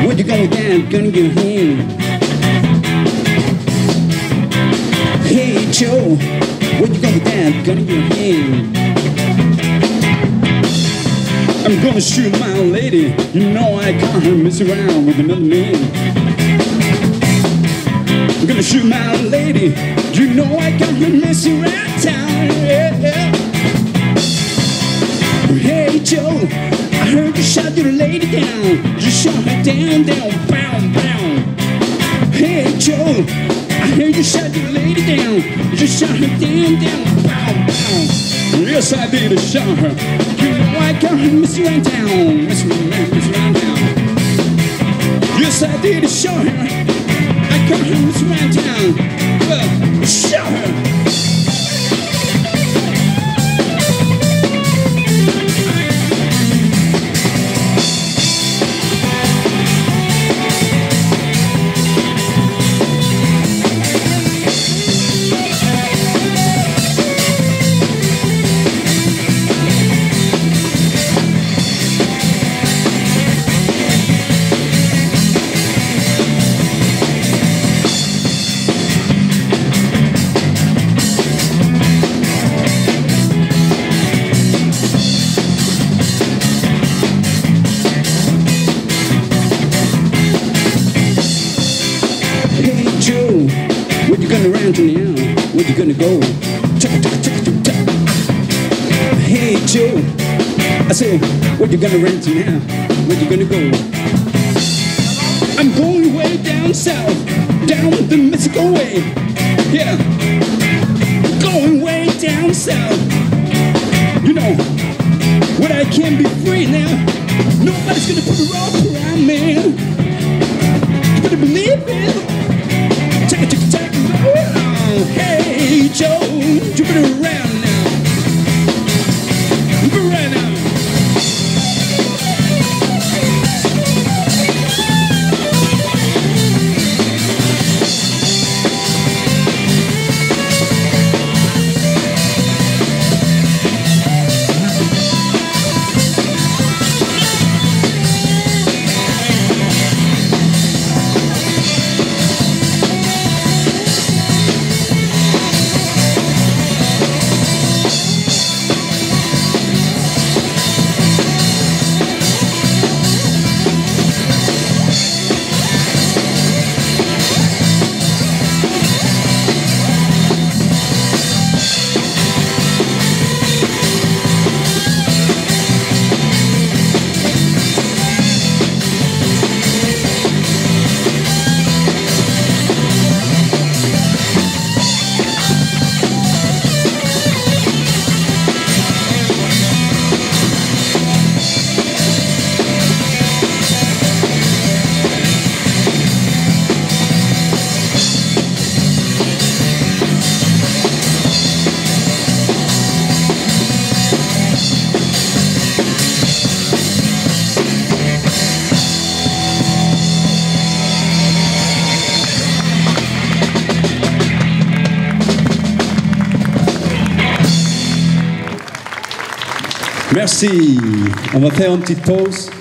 What you gonna get? Gonna get home. Hey Joe, what you gonna get? Gonna get home. I'm gonna shoot my lady. You know I can't mess around with another man. I'm gonna shoot my lady. You know I can't mess around down, down, bow, bow. Hey Joe, I heard you shot your lady down. You shot her down, down, bow, bow. Yes, I did, I shot her. You know I got her miss around town, miss me, miss around town. Yes, I did, I shot her. I got her miss around town. Well, Gonna go? Hey Joe, I say, where you gonna run to now? Where you gonna go? I'm going way down south, down the Mexico way. Yeah, going way down south. You know, when I can be free now, nobody's gonna put a rope around me. Merci. On va faire une petite pause.